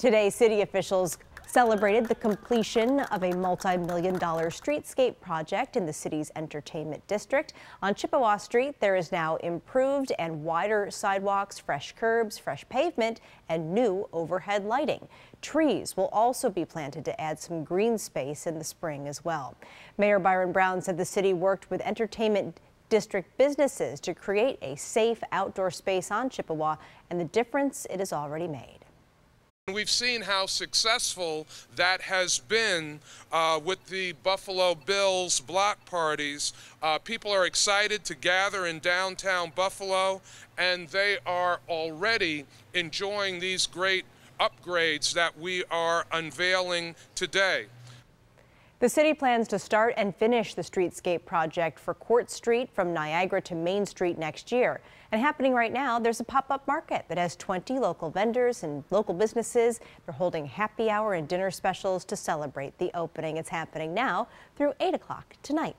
Today, city officials celebrated the completion of a multi-million dollar streetscape project in the city's entertainment district. On Chippewa Street, there is now improved and wider sidewalks, fresh curbs, fresh pavement, and new overhead lighting. Trees will also be planted to add some green space in the spring as well. Mayor Byron Brown said the city worked with entertainment district businesses to create a safe outdoor space on Chippewa and the difference it has already made. We've seen how successful that has been uh, with the Buffalo Bills block parties. Uh, people are excited to gather in downtown Buffalo, and they are already enjoying these great upgrades that we are unveiling today. The city plans to start and finish the streetscape project for Court Street from Niagara to Main Street next year. And happening right now, there's a pop-up market that has 20 local vendors and local businesses. They're holding happy hour and dinner specials to celebrate the opening. It's happening now through 8 o'clock tonight.